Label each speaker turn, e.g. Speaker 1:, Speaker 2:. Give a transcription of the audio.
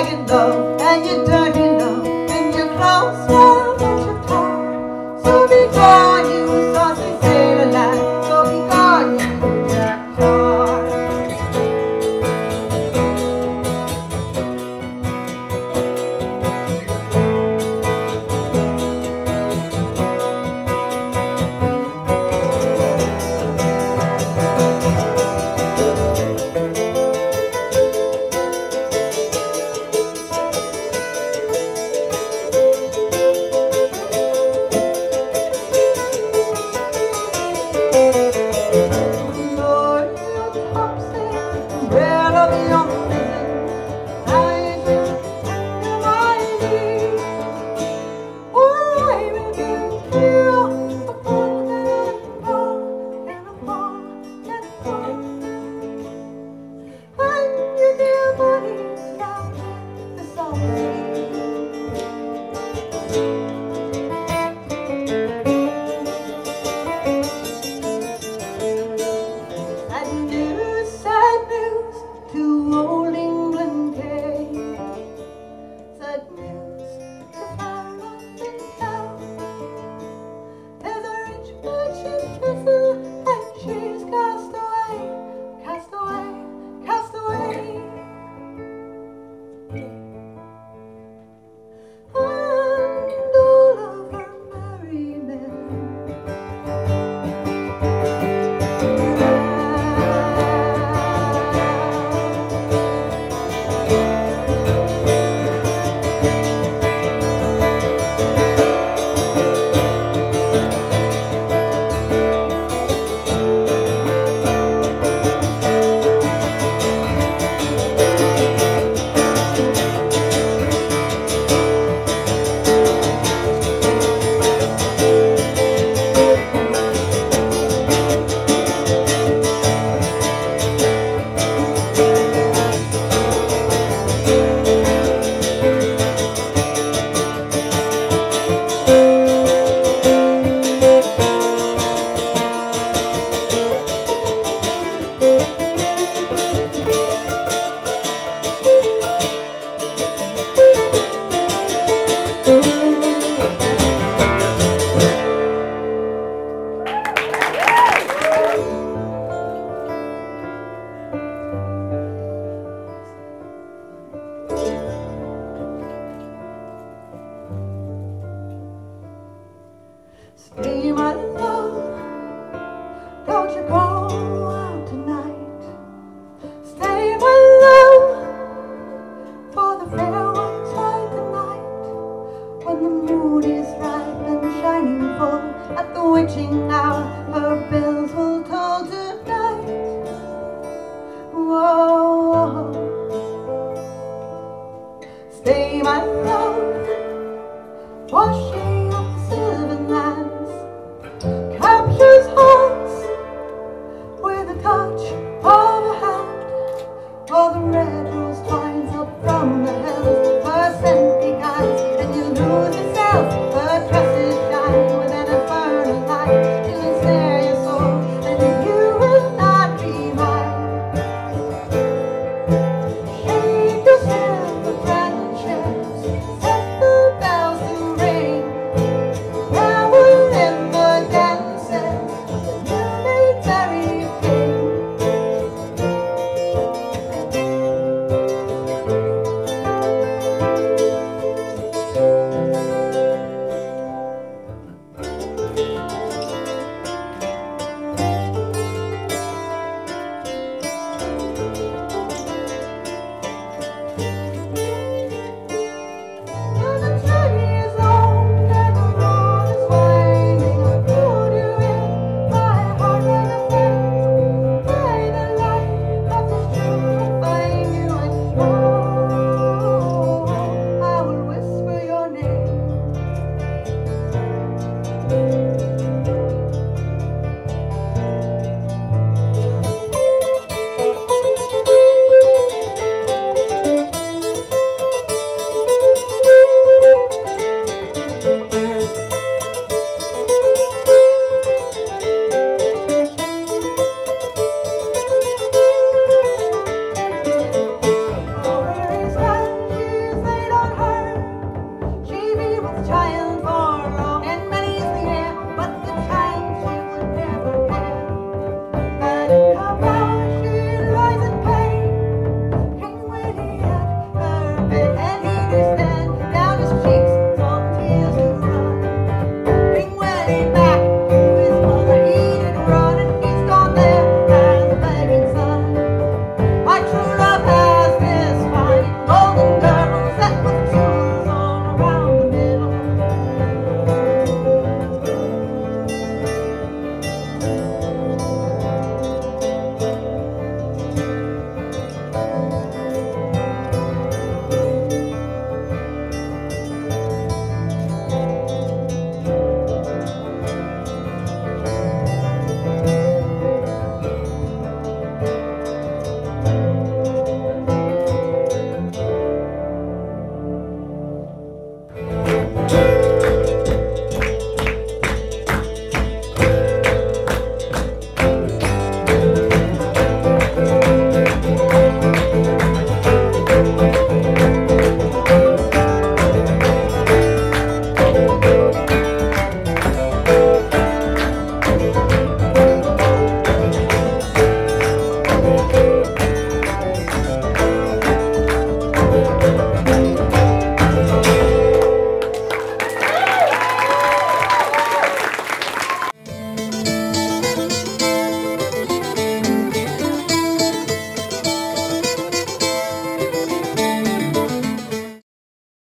Speaker 1: and you turn